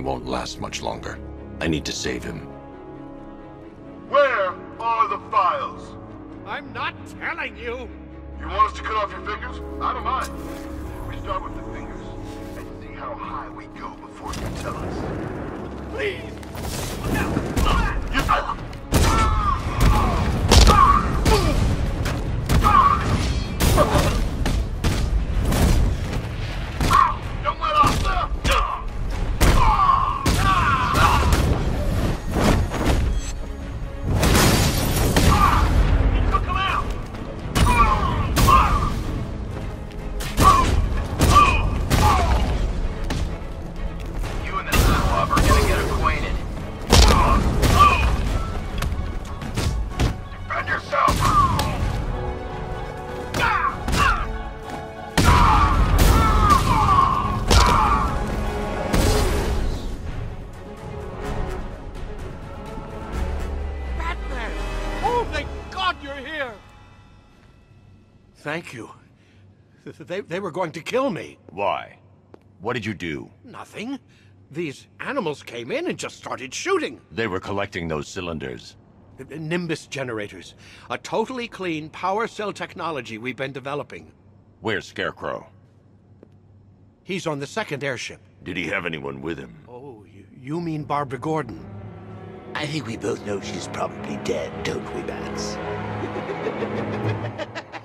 He won't last much longer. I need to save him. Where are the files? I'm not telling you! You want us to cut off your fingers? I don't mind. We start with the fingers and see how high we go before you tell us. Please! Don't Thank you. They, they were going to kill me. Why? What did you do? Nothing. These animals came in and just started shooting. They were collecting those cylinders. Nimbus generators. A totally clean power cell technology we've been developing. Where's Scarecrow? He's on the second airship. Did he have anyone with him? Oh, you, you mean Barbara Gordon? I think we both know she's probably dead, don't we, Bats?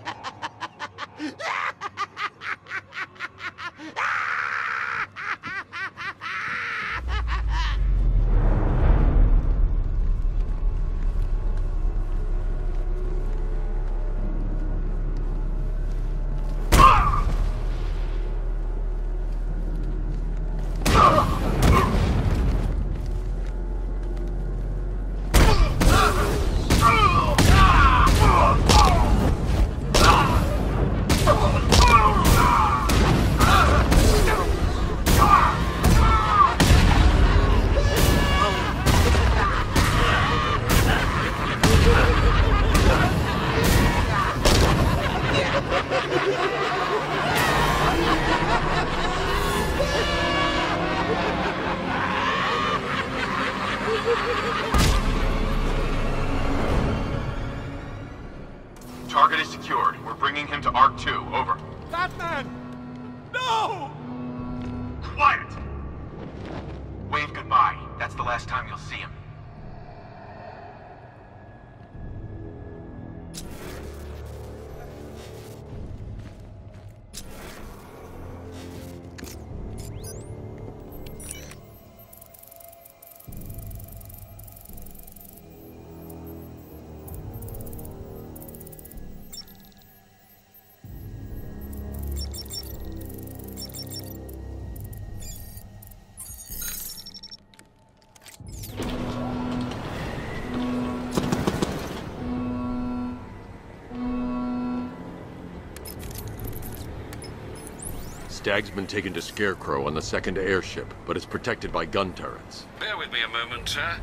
Stagg's been taken to Scarecrow on the second airship, but is protected by gun turrets. Bear with me a moment, sir.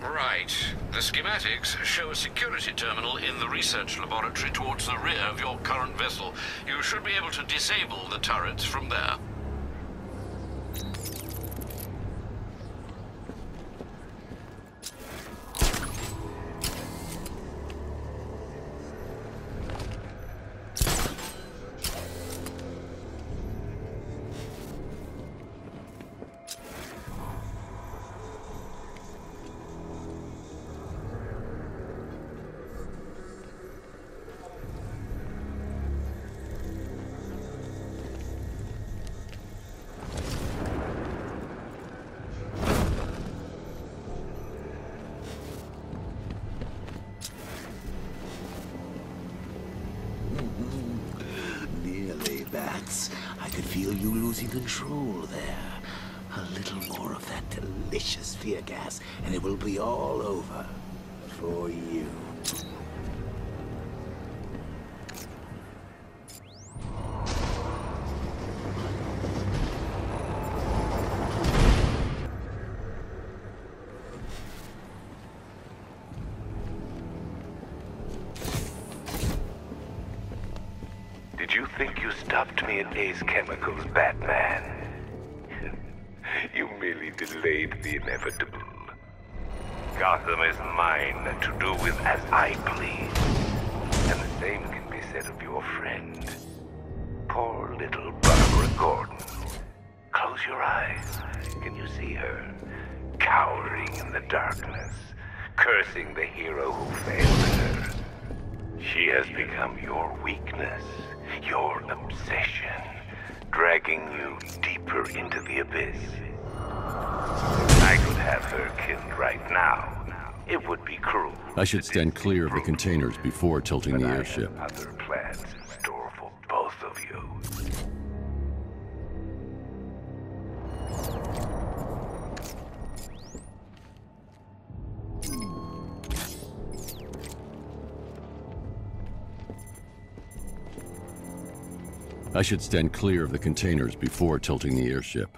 Right. The schematics show a security terminal in the research laboratory towards the rear of your current vessel. You should be able to disable the turrets from there. Control there. A little more of that delicious fear gas, and it will be all over. For you. Did you think you stopped me at Ace Chemicals, Batman? Inevitable. Gotham is mine to do with as I please. And the same can be said of your friend. Poor little Barbara Gordon. Close your eyes. Can you see her? Cowering in the darkness, cursing the hero who failed her. She has become your weakness, your obsession, dragging you deeper into the abyss. It would be cruel. I should stand clear of the containers before tilting But the airship. other plans in store for both of you. I should stand clear of the containers before tilting the airship.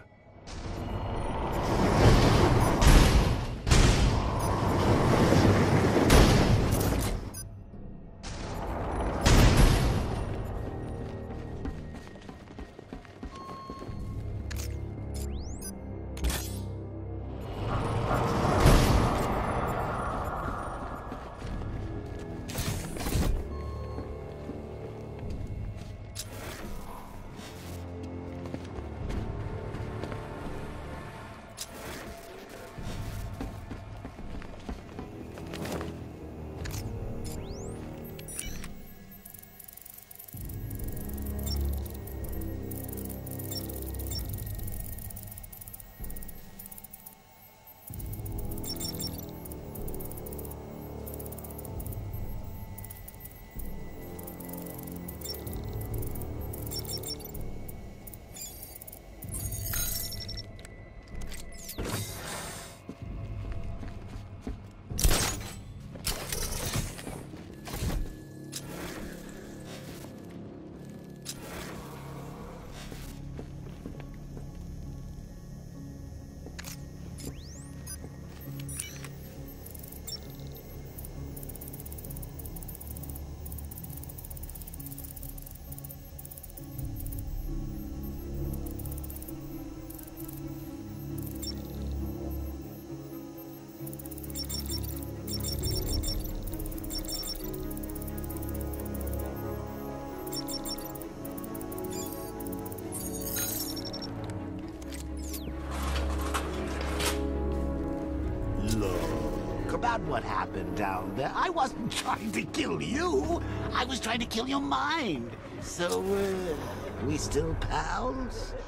Down there. I wasn't trying to kill you. I was trying to kill your mind. So, uh, we still pals?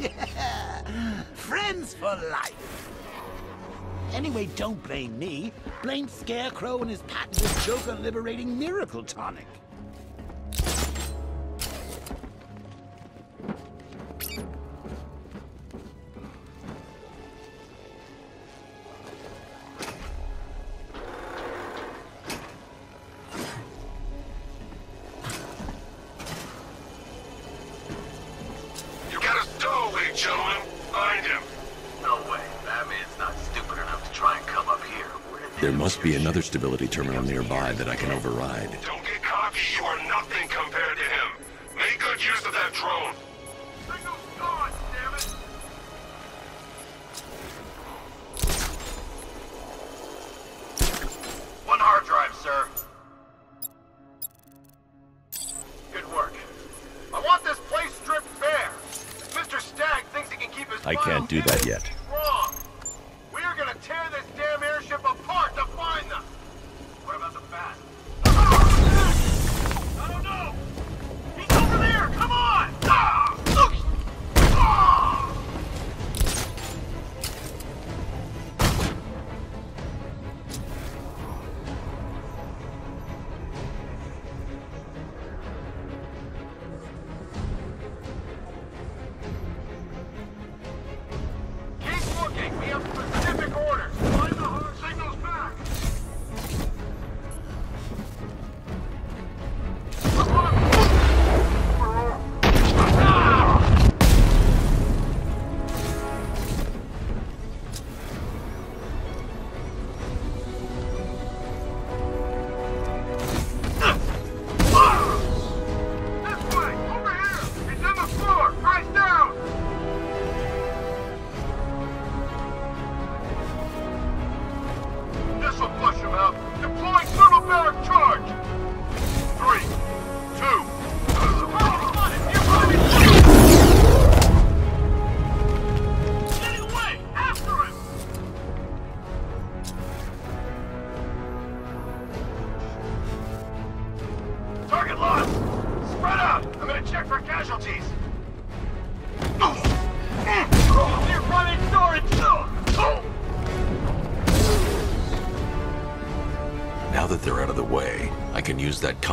Yeah, friends for life. Anyway, don't blame me. Blame Scarecrow and his patented Joker liberating miracle tonic. Stability terminal nearby that I can override.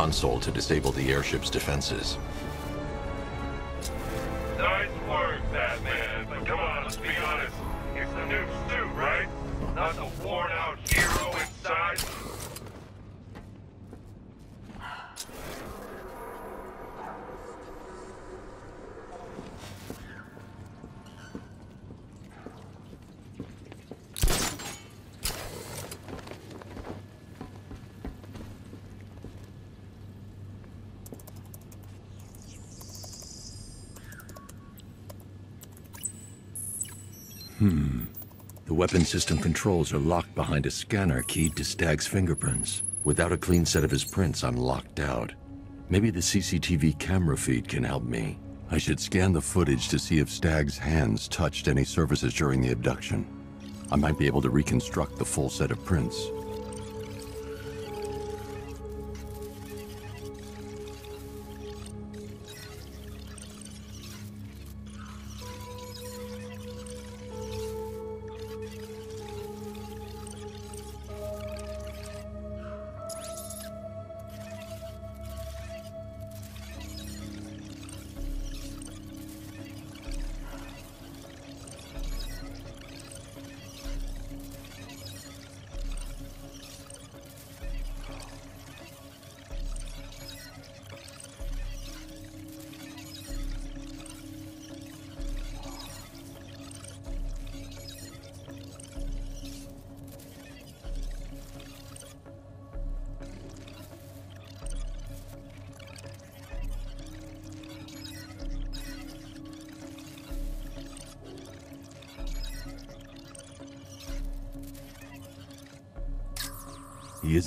Console to disable the airship's defenses. Hmm. The weapon system controls are locked behind a scanner keyed to Stagg's fingerprints. Without a clean set of his prints, I'm locked out. Maybe the CCTV camera feed can help me. I should scan the footage to see if Stagg's hands touched any surfaces during the abduction. I might be able to reconstruct the full set of prints.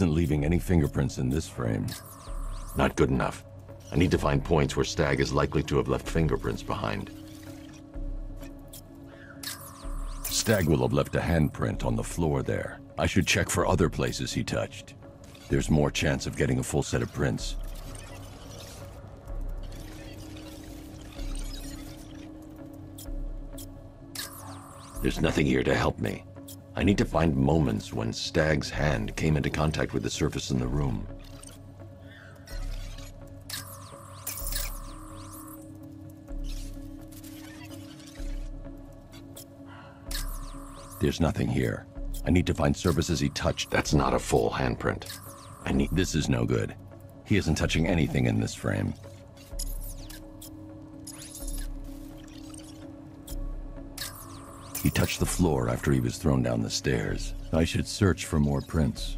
Isn't leaving any fingerprints in this frame. Not good enough. I need to find points where Stagg is likely to have left fingerprints behind. Stagg will have left a handprint on the floor there. I should check for other places he touched. There's more chance of getting a full set of prints. There's nothing here to help me. I need to find moments when Stagg's hand came into contact with the surface in the room. There's nothing here. I need to find surfaces he touched. That's not a full handprint. I need. This is no good. He isn't touching anything in this frame. He touched the floor after he was thrown down the stairs. I should search for more prints.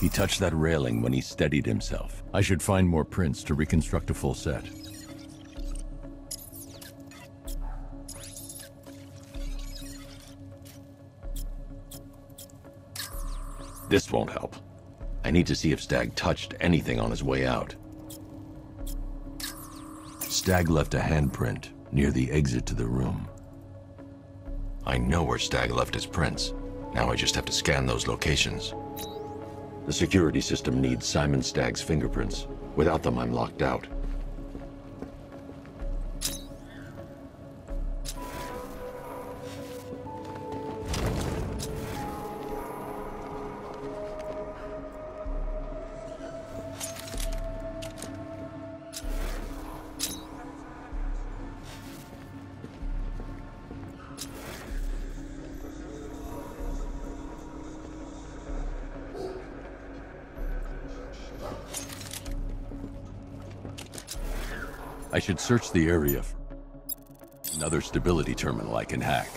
He touched that railing when he steadied himself. I should find more prints to reconstruct a full set. This won't help. I need to see if Stagg touched anything on his way out. Stagg left a handprint near the exit to the room. I know where Stagg left his prints. Now I just have to scan those locations. The security system needs Simon Stagg's fingerprints. Without them, I'm locked out. I should search the area for another stability terminal I can hack.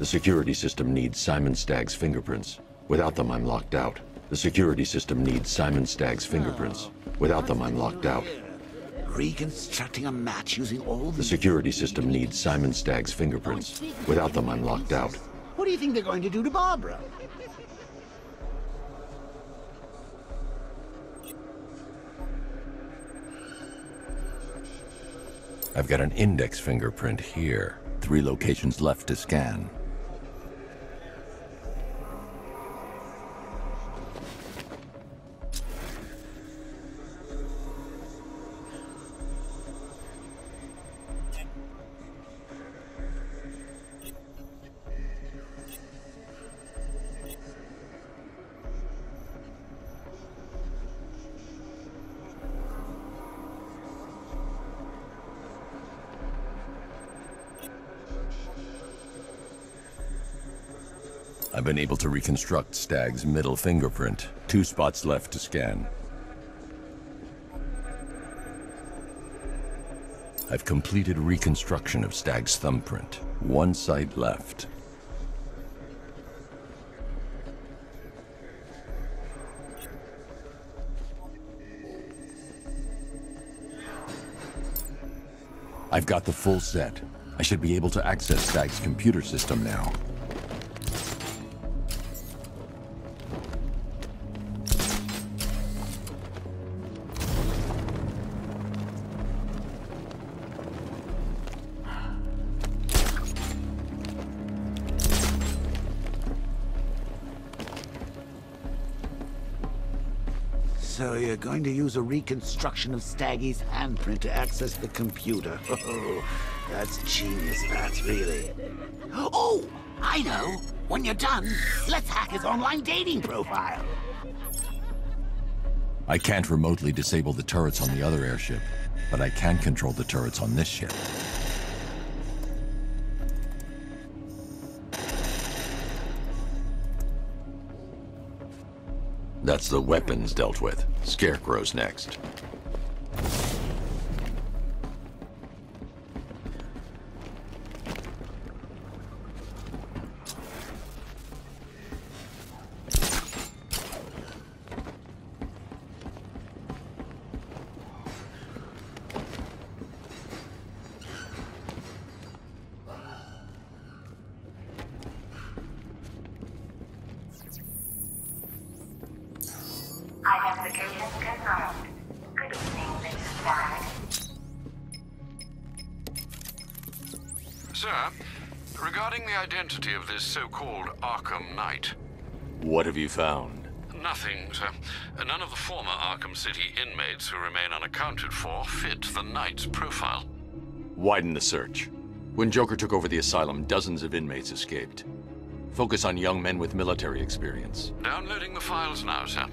The security system needs Simon Stagg's fingerprints. Without them, I'm locked out. The security system needs Simon Stagg's fingerprints. Without them, I'm locked out. Reconstructing a match using all The the... security system needs Simon Stagg's fingerprints. Without them, I'm locked out. What do you think they're going to do to Barbara? I've got an index fingerprint here. Three locations left to scan. Been able to reconstruct Stagg's middle fingerprint. Two spots left to scan. I've completed reconstruction of Stagg's thumbprint. One site left. I've got the full set. I should be able to access Stagg's computer system now. So you're going to use a reconstruction of Staggy's handprint to access the computer. Oh, that's genius, that's really. Oh, I know. When you're done, let's hack his online dating profile. I can't remotely disable the turrets on the other airship, but I can control the turrets on this ship. That's the weapons dealt with. Scarecrow's next. Found? nothing, sir. None of the former Arkham City inmates who remain unaccounted for fit the Knight's profile. Widen the search. When Joker took over the asylum, dozens of inmates escaped. Focus on young men with military experience. Downloading the files now, sir.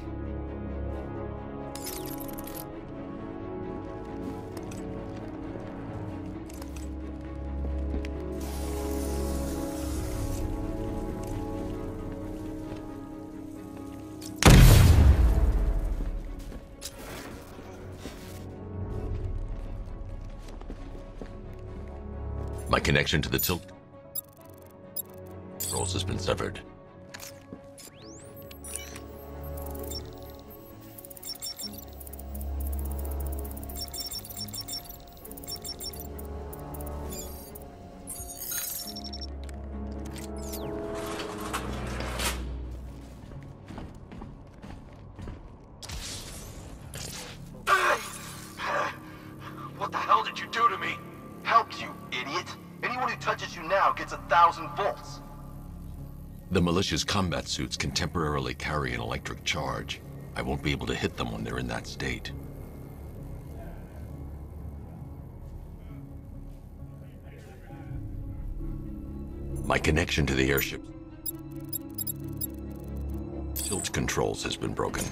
My connection to the tilt controls has been severed. The militia's combat suits can temporarily carry an electric charge. I won't be able to hit them when they're in that state. My connection to the airship tilt controls has been broken.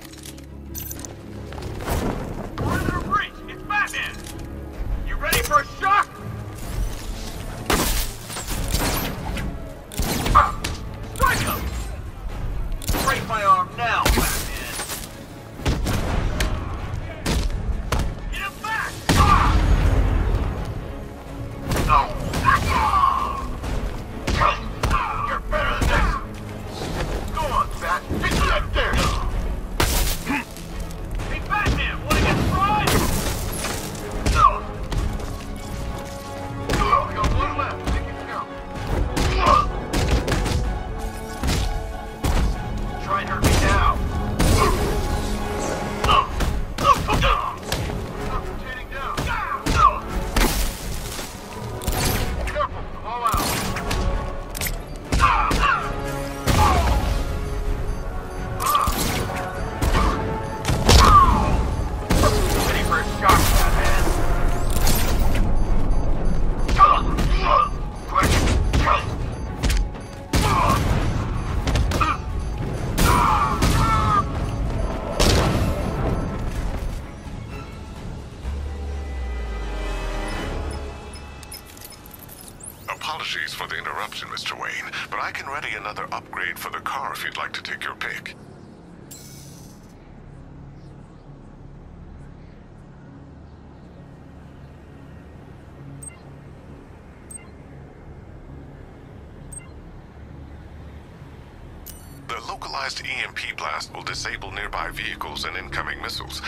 EMP blast will disable nearby vehicles and incoming missiles.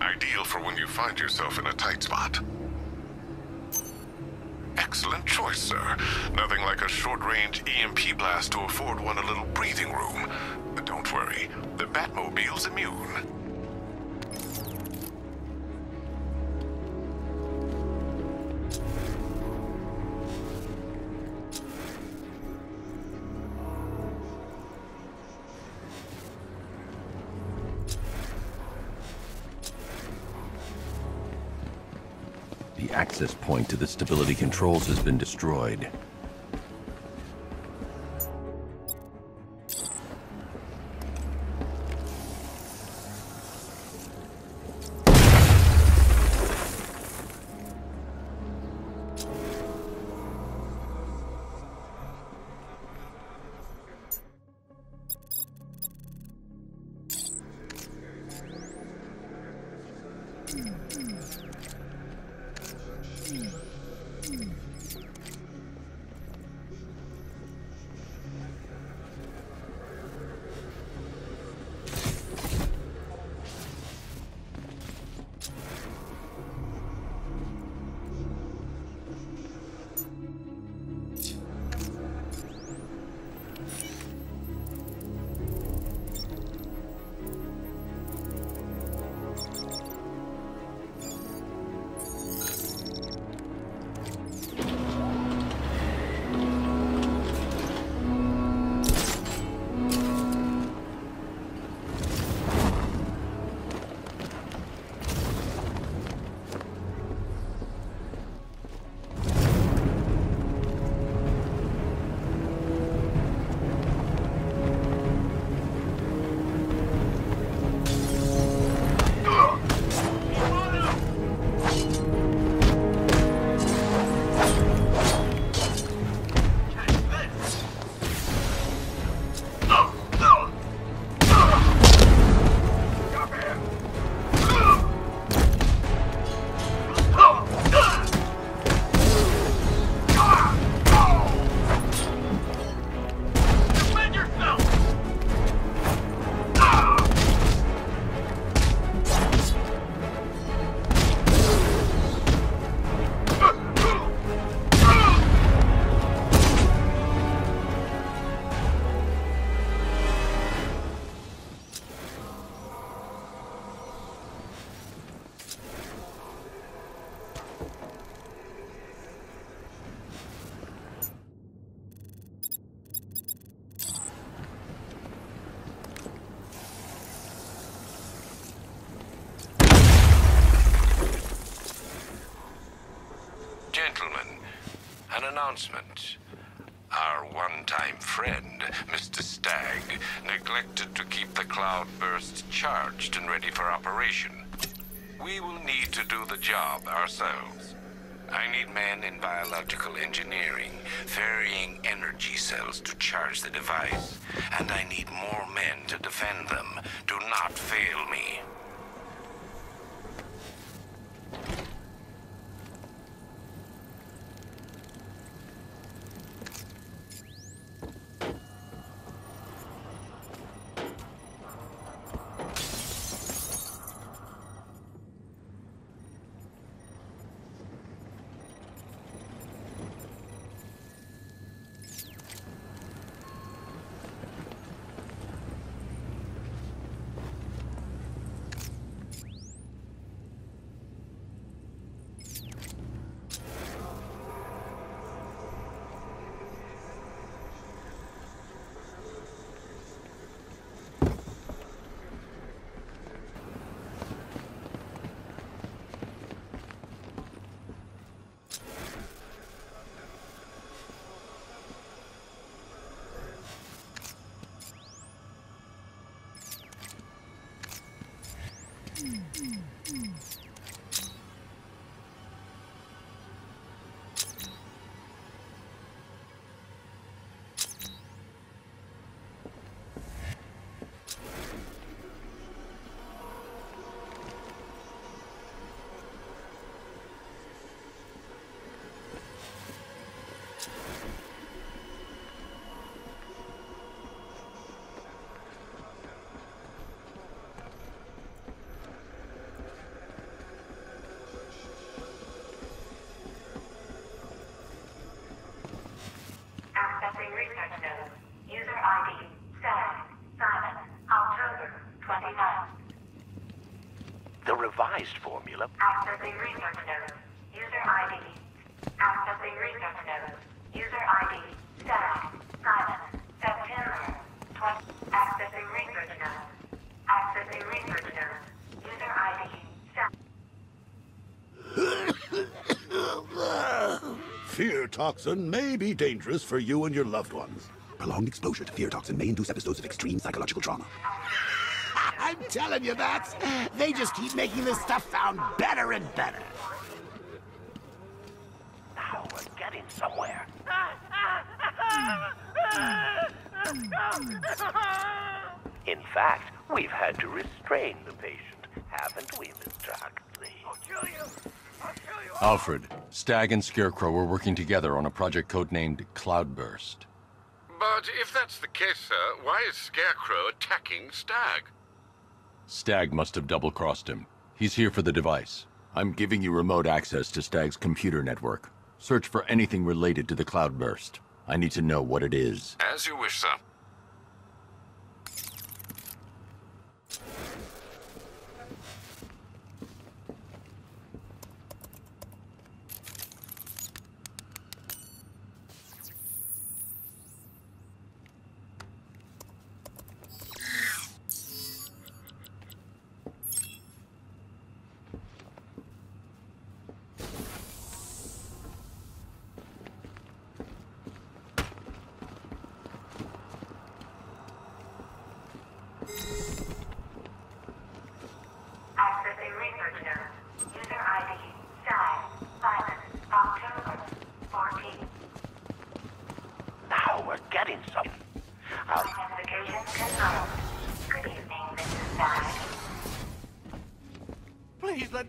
Ideal for when you find yourself in a tight spot. Excellent choice, sir. Nothing like a short-range EMP blast to afford one a little breathing room. But don't worry, the Batmobile's immune. To the stability controls has been destroyed. Announcement. Our one-time friend, Mr. Stagg, neglected to keep the cloudburst charged and ready for operation. We will need to do the job ourselves. I need men in biological engineering, ferrying energy cells to charge the device. And I need more men to defend them. Do not fail me. Toxin may be dangerous for you and your loved ones. Prolonged exposure to fear toxin may induce episodes of extreme psychological trauma. I'm telling you, that. They just keep making this stuff sound better and better. Now we're getting somewhere. In fact, we've had to restrain the patient, haven't we, Mr. Huxley? I'll kill you! I'll kill you! Alfred, Stagg and Scarecrow were working together on a project codenamed Cloudburst. But if that's the case, sir, why is Scarecrow attacking Stagg? Stagg must have double-crossed him. He's here for the device. I'm giving you remote access to Stagg's computer network. Search for anything related to the Cloudburst. I need to know what it is. As you wish, sir.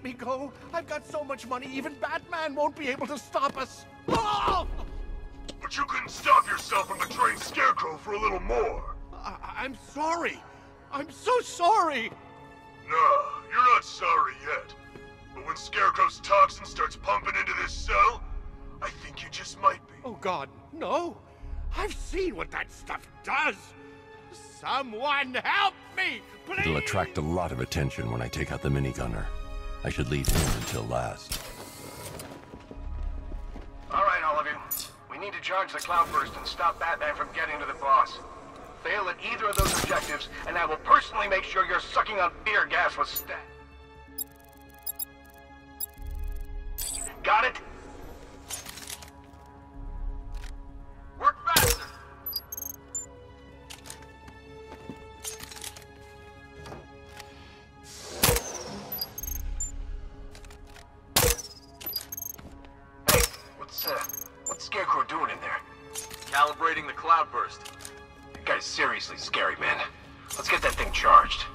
Let me go. I've got so much money, even Batman won't be able to stop us. Oh! But you couldn't stop yourself from betraying Scarecrow for a little more. I- I'm sorry. I'm so sorry. No, you're not sorry yet. But when Scarecrow's toxin starts pumping into this cell, I think you just might be. Oh, God, no. I've seen what that stuff does. Someone help me, please. It'll attract a lot of attention when I take out the minigunner. I should leave him until last. All right, all of you. We need to charge the Cloudburst and stop Batman from getting to the boss. Fail at either of those objectives, and I will personally make sure you're sucking on fear gas with Stagg. Got it? Calibrating the cloudburst. That guy's seriously scary, man. Let's get that thing charged.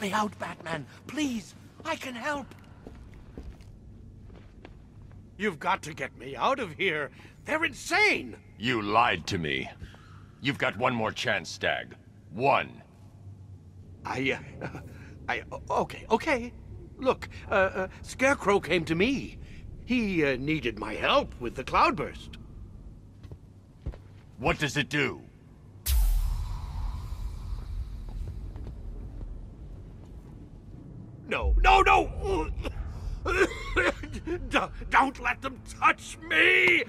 Me out, Batman. Please, I can help. You've got to get me out of here. They're insane. You lied to me. You've got one more chance, Stagg. One. I, uh, I, okay, okay. Look, uh, uh, Scarecrow came to me. He uh, needed my help with the cloudburst. What does it do? Don't let them touch me!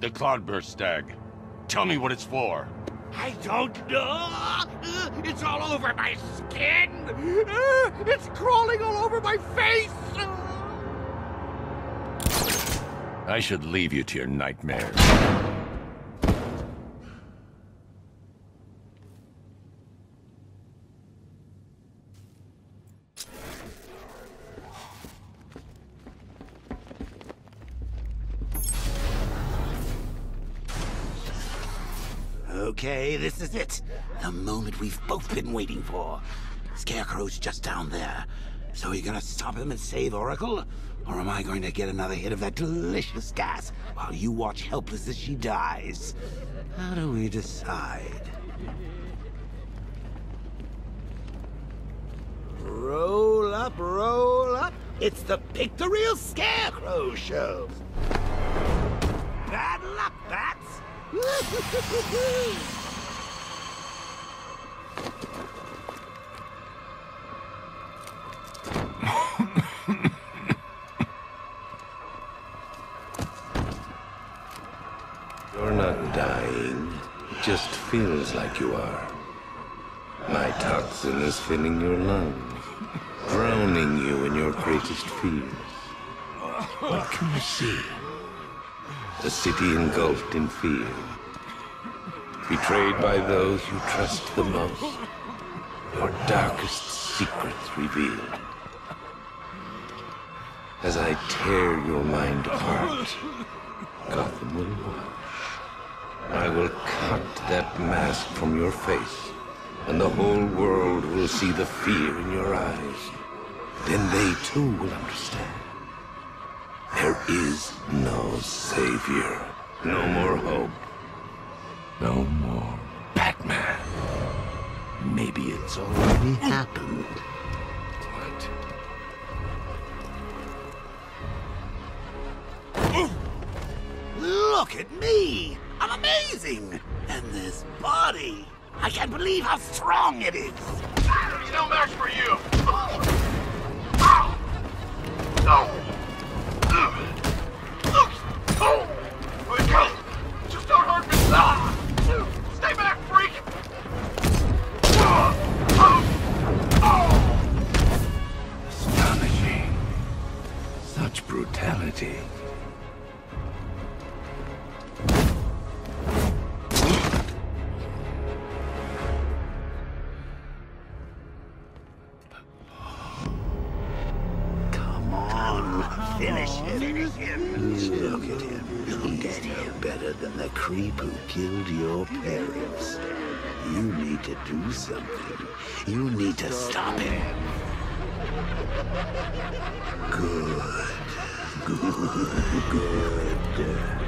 the cloudburst Stagg. Tell me what it's for. I don't know. It's all over my skin. It's crawling all over my face. I should leave you to your nightmares. Been waiting for. Scarecrow's just down there. So are you gonna stop him and save Oracle? Or am I going to get another hit of that delicious gas while you watch helpless as she dies? How do we decide? Roll up, roll up. It's the Pick the Real Scarecrow show. Bad luck, bats. feels like you are. My toxin is filling your lungs, drowning you in your greatest fears. What can you see? A city engulfed in fear. Betrayed by those you trust the most. Your darkest secrets revealed. As I tear your mind apart, Gotham will watch. I will cut that mask from your face, and the whole world will see the fear in your eyes. Then they too will understand. There is no savior, no more hope, no more Batman. Maybe it's already happened. What? Look at me! I'm amazing! And this body! I can't believe how strong it is! He's no match for you! Ow! No! Oh! Just don't hurt me! Ah! Stay back, freak! Astonishing. Such brutality. Finish him. Finish him. Look at him. He's no better than the creep who killed your parents. You need to do something. You need to stop him. Good. Good. Good.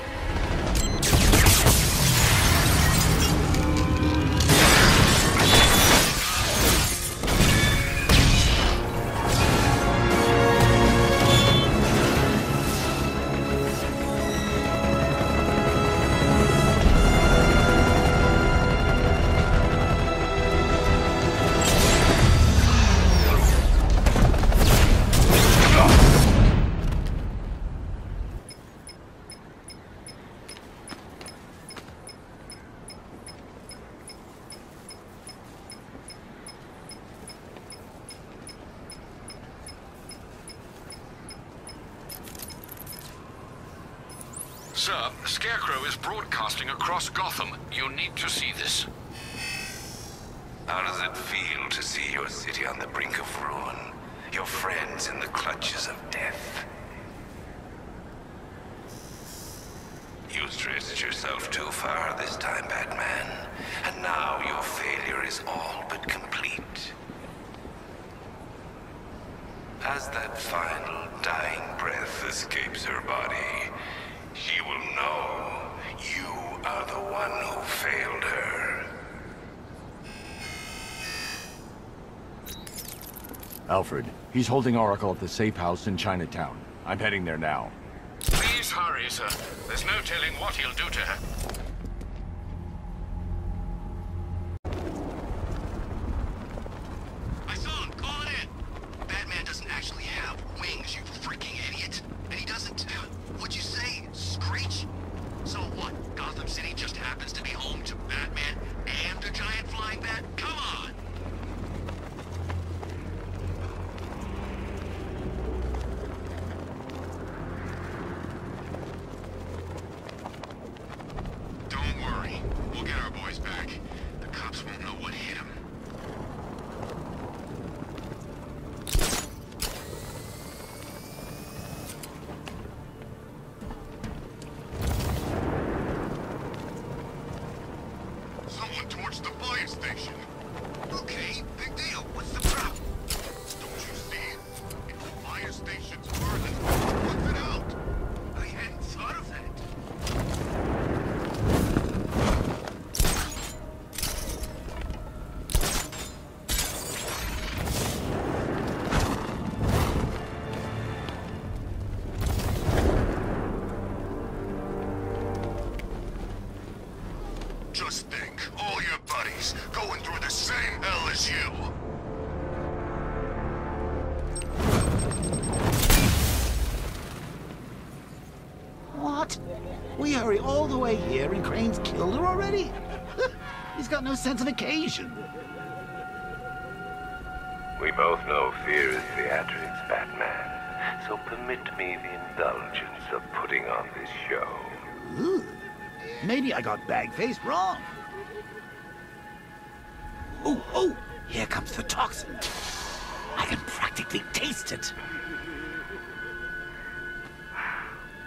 Your friends in the clutches of death? You stretched yourself too far this time, Batman. And now your failure is all but complete. As that final dying breath escapes her body, she will know you are the one who failed her. Alfred, he's holding Oracle at the safe house in Chinatown. I'm heading there now. Please hurry, sir. There's no telling what he'll do to her. Just think, all your buddies going through the same hell as you. What? We hurry all the way here and Crane's killed her already? He's got no sense of occasion. We both know fear is theatrics, Batman. So permit me the indulgence of putting on this show. Ooh. Maybe I got bag-faced wrong. Oh, oh! Here comes the toxin. I can practically taste it.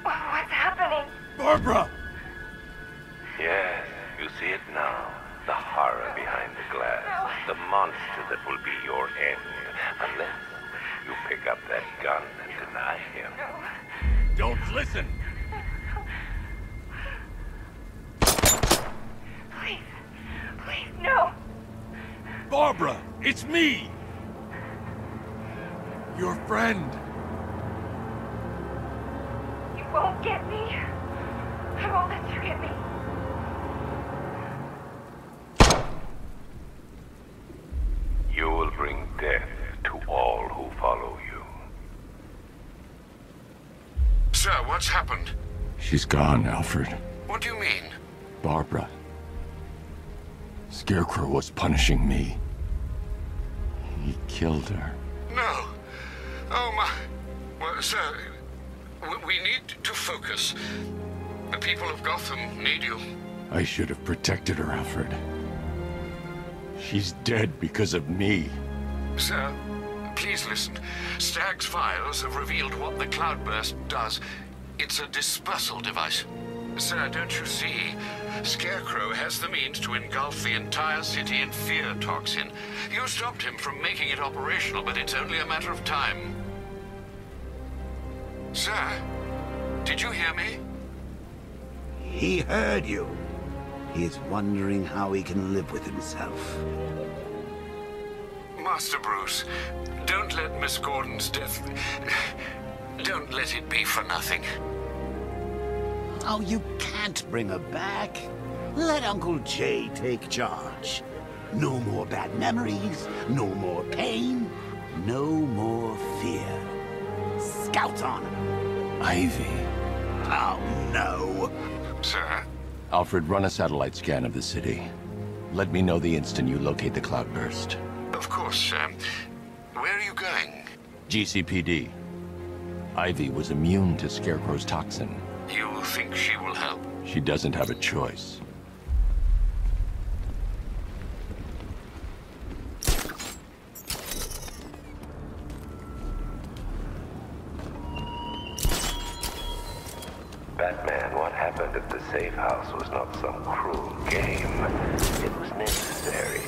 What's happening? Barbara! Yes, you see it now. The horror behind the glass. The monster that will be your end. Unless you pick up that gun and deny him. Don't listen! Please, no. Barbara, it's me! Your friend. You won't get me. I won't let you get me. You will bring death to all who follow you. Sir, what's happened? She's gone, Alfred. What do you mean? Barbara. Scarecrow was punishing me. He killed her. No. Oh, my. Well, sir, we need to focus. The people of Gotham need you. I should have protected her, Alfred. She's dead because of me. Sir, please listen. Stagg's files have revealed what the cloudburst does. It's a dispersal device. Sir, don't you see? Scarecrow has the means to engulf the entire city in fear toxin. You stopped him from making it operational, but it's only a matter of time. Sir, did you hear me? He heard you. He's wondering how he can live with himself. Master Bruce, don't let Miss Gordon's death. Don't let it be for nothing. Oh, you can't bring her back. Let Uncle Jay take charge. No more bad memories, no more pain, no more fear. Scout on her. Ivy. Oh, no. Sir? Alfred, run a satellite scan of the city. Let me know the instant you locate the cloudburst. Of course, sir. Where are you going? GCPD. Ivy was immune to Scarecrow's toxin. You think she will help? She doesn't have a choice. Batman, what happened at the safe house was not some cruel game. It was necessary.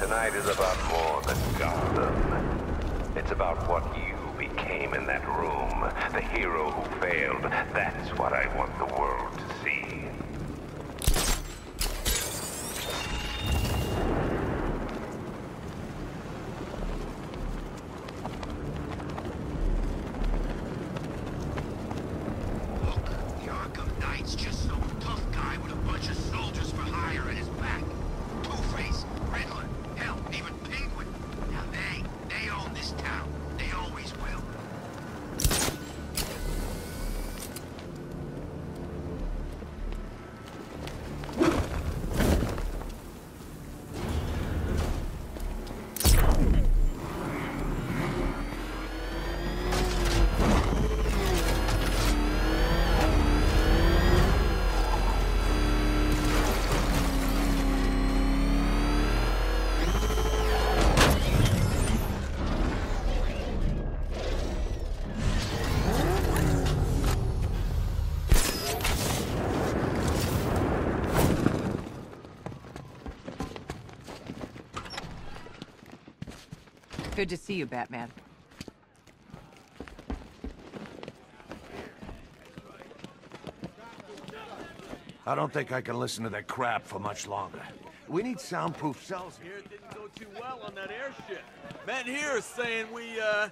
Tonight is about more than Gotham. It's about what you became in that room. The hero who failed. That's what I want the world to Good to see you, Batman. I don't think I can listen to that crap for much longer. We need soundproof cells here. It didn't go too well on that airship. Men here is saying we, uh,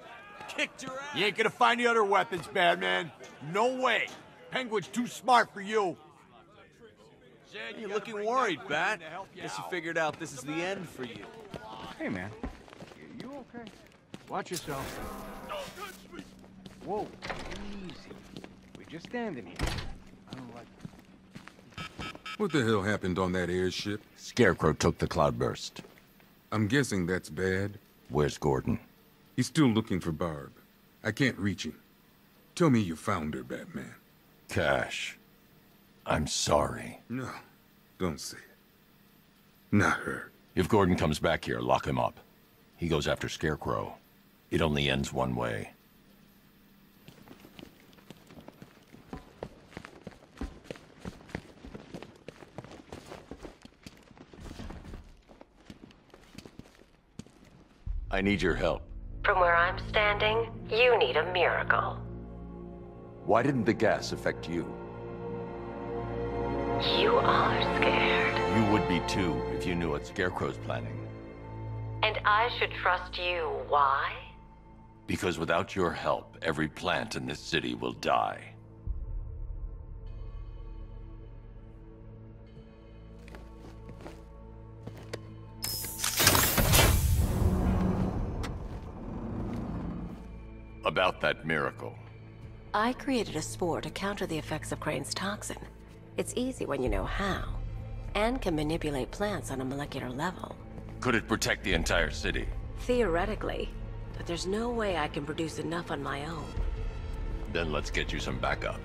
kicked your ass. You ain't gonna find the other weapons, Batman. No way. Penguin's too smart for you. You're looking worried, Bat. Guess you figured out this is the end for you. Hey, man. You okay? Watch yourself. Whoa, easy. We're just standing here. I don't like What the hell happened on that airship? Scarecrow took the cloudburst. I'm guessing that's bad. Where's Gordon? He's still looking for Barb. I can't reach him. Tell me you found her, Batman. Cash. I'm sorry. No, don't say it. Not her. If Gordon comes back here, lock him up. He goes after Scarecrow. It only ends one way. I need your help. From where I'm standing, you need a miracle. Why didn't the gas affect you? You are scared. You would be too if you knew what Scarecrow's planning. And I should trust you. Why? Because without your help, every plant in this city will die. About that miracle. I created a spore to counter the effects of Crane's toxin. It's easy when you know how, and can manipulate plants on a molecular level. Could it protect the entire city? Theoretically, but there's no way I can produce enough on my own. Then let's get you some backup.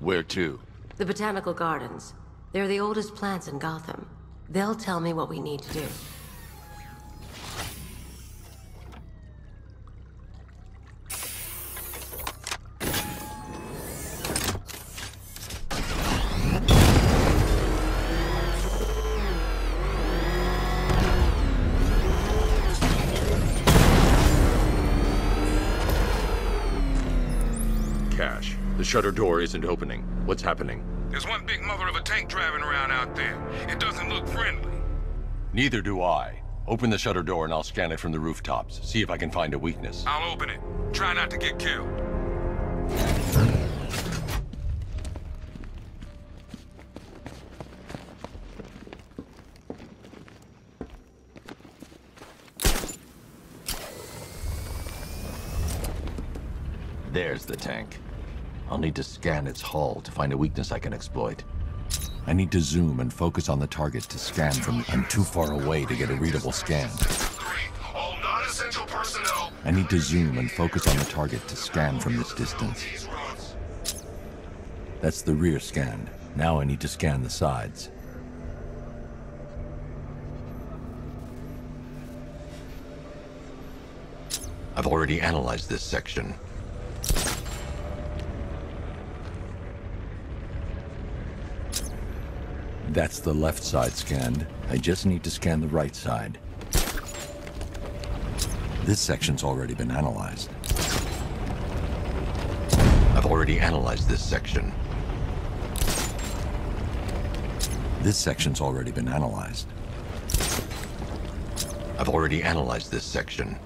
Where to? The Botanical Gardens. They're the oldest plants in Gotham. They'll tell me what we need to do. Shutter door isn't opening. What's happening? There's one big mother of a tank driving around out there. It doesn't look friendly. Neither do I. Open the shutter door and I'll scan it from the rooftops. See if I can find a weakness. I'll open it. Try not to get killed. There's the tank. I'll need to scan its hull to find a weakness I can exploit. I need to zoom and focus on the target to scan from... I'm too far away to get a readable scan. I need to zoom and focus on the target to scan from this distance. That's the rear scan. Now I need to scan the sides. I've already analyzed this section. That's the left side scanned. I just need to scan the right side. This section's already been analyzed. I've already analyzed this section. This section's already been analyzed. I've already analyzed this section.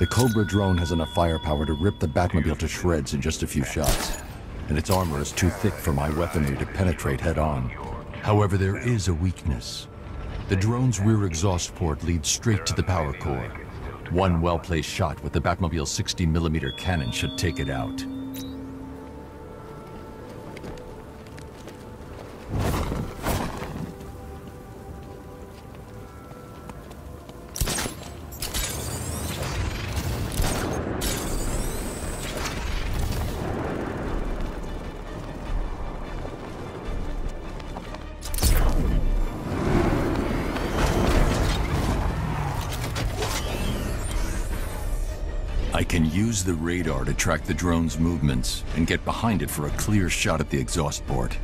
The Cobra drone has enough firepower to rip the Batmobile to shreds in just a few shots, and its armor is too thick for my weaponry to penetrate head-on. However, there is a weakness. The drone's rear exhaust port leads straight to the power core. One well-placed shot with the Batmobile's 60mm cannon should take it out. Can use the radar to track the drone's movements and get behind it for a clear shot at the exhaust port.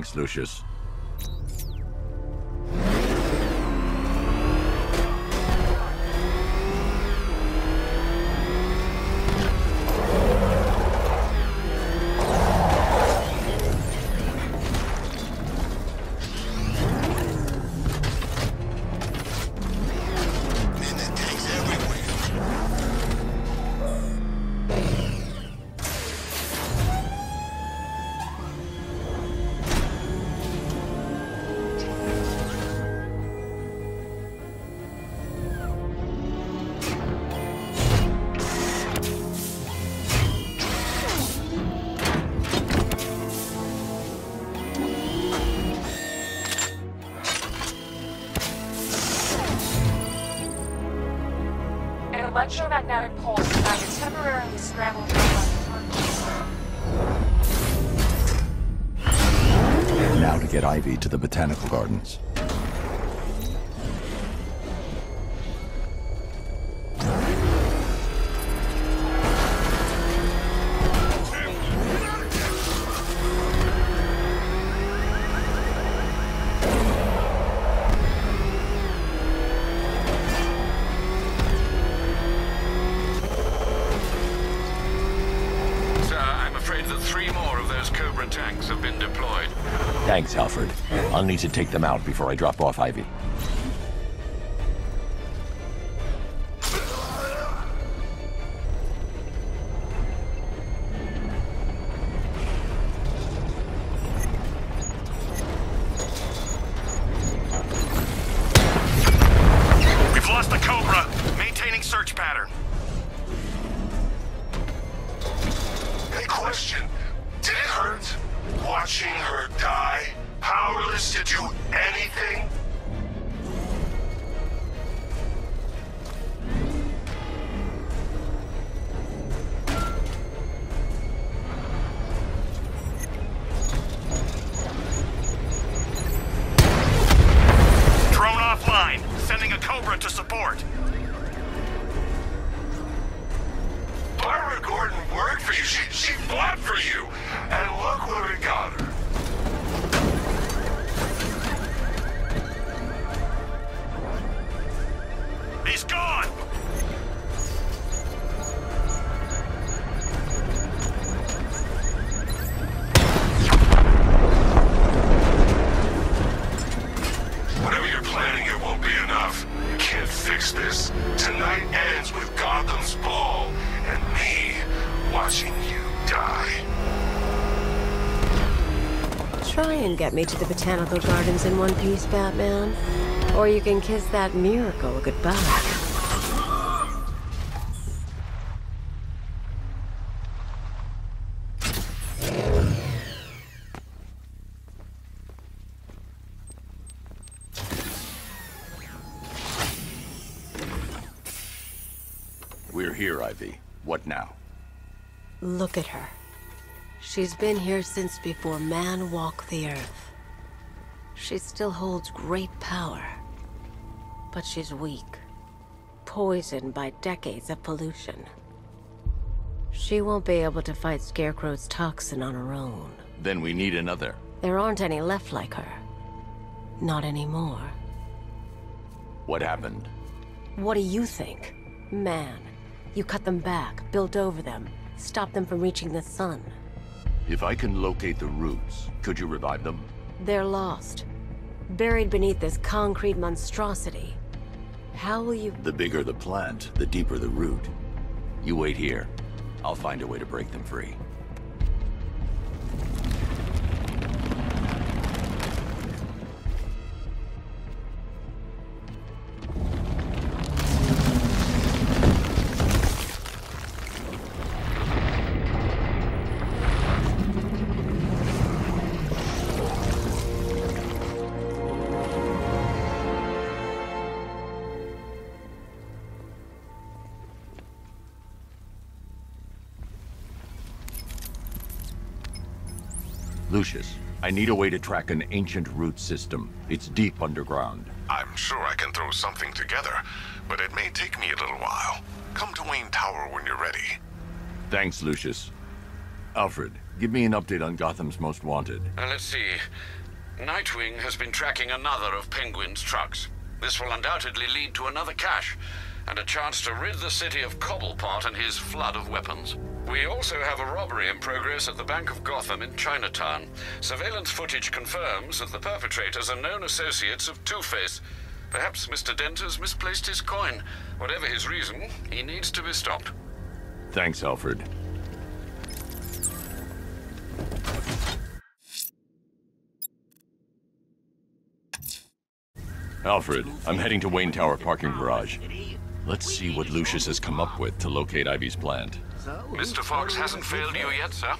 Thanks, Lucius. An electromagnetic pulse designed to temporarily scramble Now to get Ivy to the Botanical Gardens. To take them out before I drop off Ivy. Get me to the Botanical Gardens in one piece, Batman. Or you can kiss that miracle goodbye. She's been here since before man walked the earth. She still holds great power. But she's weak. Poisoned by decades of pollution. She won't be able to fight Scarecrow's toxin on her own. Then we need another. There aren't any left like her. Not anymore. What happened? What do you think? Man, you cut them back, built over them, stopped them from reaching the sun. If I can locate the roots, could you revive them? They're lost. Buried beneath this concrete monstrosity. How will you... The bigger the plant, the deeper the root. You wait here. I'll find a way to break them free. I need a way to track an ancient root system. It's deep underground. I'm sure I can throw something together, but it may take me a little while. Come to Wayne Tower when you're ready. Thanks, Lucius. Alfred, give me an update on Gotham's Most Wanted. Uh, let's see. Nightwing has been tracking another of Penguin's trucks. This will undoubtedly lead to another cache, and a chance to rid the city of Cobblepot and his flood of weapons. We also have a robbery in progress at the Bank of Gotham in Chinatown. Surveillance footage confirms that the perpetrators are known associates of Two-Face. Perhaps Mr. Dent has misplaced his coin. Whatever his reason, he needs to be stopped. Thanks, Alfred. Alfred, I'm heading to Wayne Tower parking garage. Let's see what Lucius has come up with to locate Ivy's plant. Mr. Fox hasn't failed you yet, sir.